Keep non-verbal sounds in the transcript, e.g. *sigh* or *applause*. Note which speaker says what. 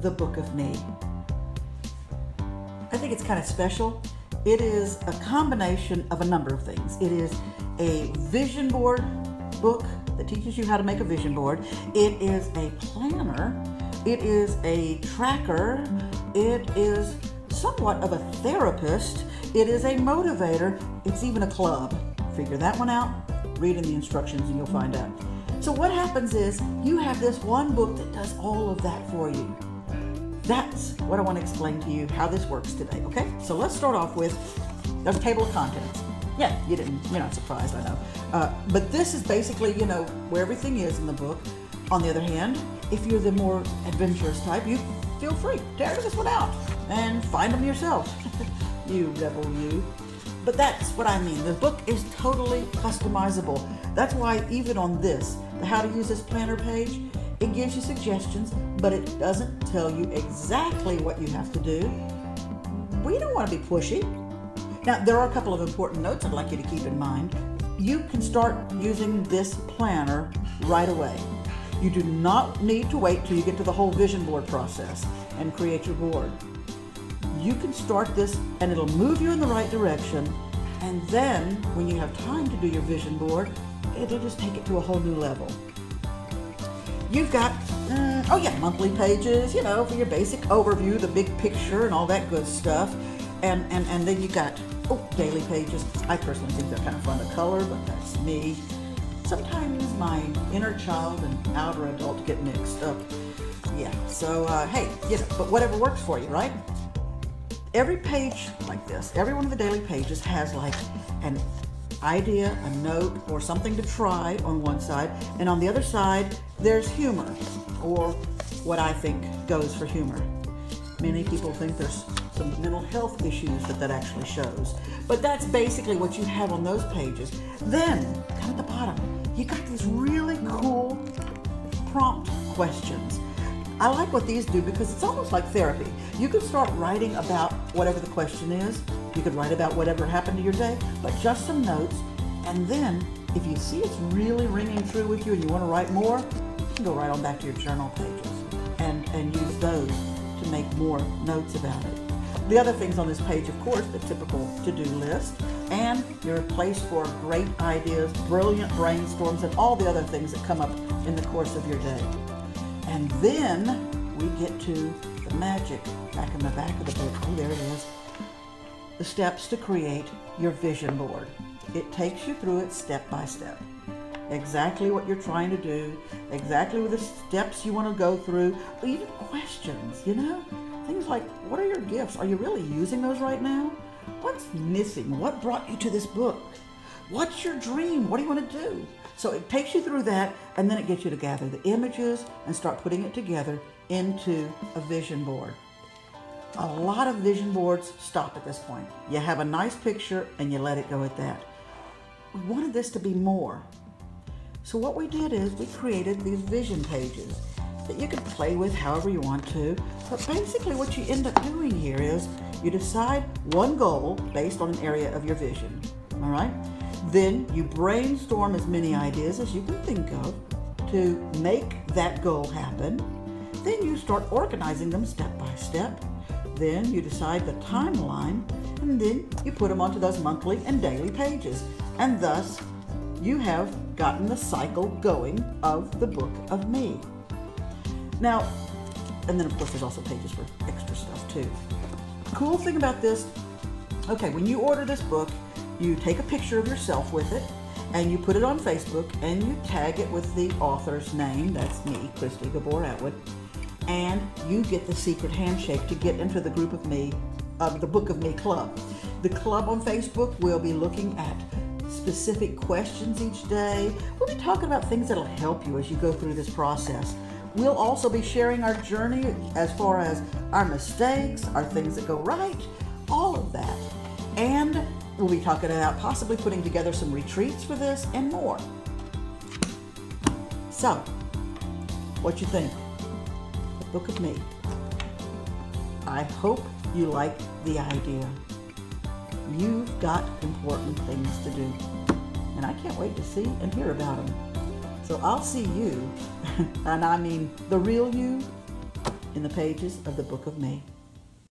Speaker 1: the Book of Me. I think it's kind of special. It is a combination of a number of things. It is a vision board book that teaches you how to make a vision board. It is a planner. It is a tracker. It is somewhat of a therapist. It is a motivator. It's even a club. Figure that one out. Read in the instructions and you'll find out. So what happens is you have this one book that does all of that for you. That's what I want to explain to you how this works today, okay? So let's start off with the table of contents. Yeah, you didn't, you're not surprised, I know. Uh, but this is basically, you know, where everything is in the book. On the other hand, if you're the more adventurous type, you feel free. To tear this one out and find them yourself. *laughs* you rebel you. But that's what I mean. The book is totally customizable. That's why even on this, the how to use this planner page, it gives you suggestions, but it doesn't tell you exactly what you have to do. We don't want to be pushy. Now, there are a couple of important notes I'd like you to keep in mind. You can start using this planner right away. You do not need to wait till you get to the whole vision board process and create your board. You can start this and it'll move you in the right direction. And then when you have time to do your vision board, it'll just take it to a whole new level. You've got, uh, oh yeah, monthly pages, you know, for your basic overview, the big picture and all that good stuff. And, and, and then you got, oh, daily pages. I personally think they're kind of fun to color, but that's me. Sometimes my inner child and outer adult get mixed up. Yeah, so uh, hey, you know, but whatever works for you, right? Every page like this, every one of the daily pages has like an idea, a note, or something to try on one side, and on the other side, there's humor, or what I think goes for humor. Many people think there's some mental health issues that that actually shows. But that's basically what you have on those pages. Then, down at the bottom, you got these really cool prompt questions. I like what these do because it's almost like therapy. You can start writing about whatever the question is. You could write about whatever happened to your day, but just some notes. And then, if you see it's really ringing true with you and you want to write more, you can go right on back to your journal pages and, and use those to make more notes about it. The other things on this page, of course, the typical to-do list, and your place for great ideas, brilliant brainstorms, and all the other things that come up in the course of your day. And then we get to the magic back in the back of the book. Oh, there it is. The steps to create your vision board. It takes you through it step by step. Exactly what you're trying to do, exactly the steps you want to go through, even questions, you know? Things like, what are your gifts? Are you really using those right now? What's missing? What brought you to this book? What's your dream? What do you want to do? So it takes you through that and then it gets you to gather the images and start putting it together into a vision board. A lot of vision boards stop at this point. You have a nice picture and you let it go at that. We wanted this to be more. So what we did is we created these vision pages that you can play with however you want to. But basically what you end up doing here is you decide one goal based on an area of your vision. All right? Then you brainstorm as many ideas as you can think of to make that goal happen. Then you start organizing them step by step. Then you decide the timeline, and then you put them onto those monthly and daily pages. And thus, you have gotten the cycle going of the book of me. Now, and then of course there's also pages for extra stuff too. Cool thing about this, okay, when you order this book, you take a picture of yourself with it and you put it on Facebook and you tag it with the author's name, that's me, Christee Gabor Atwood, and you get the secret handshake to get into the group of me, uh, the Book of Me Club. The club on Facebook will be looking at specific questions each day. We'll be talking about things that'll help you as you go through this process. We'll also be sharing our journey as far as our mistakes, our things that go right, all of that. And We'll be talking about possibly putting together some retreats for this and more. So, what you think? Book of Me. I hope you like the idea. You've got important things to do. And I can't wait to see and hear about them. So I'll see you, *laughs* and I mean the real you, in the pages of the Book of Me.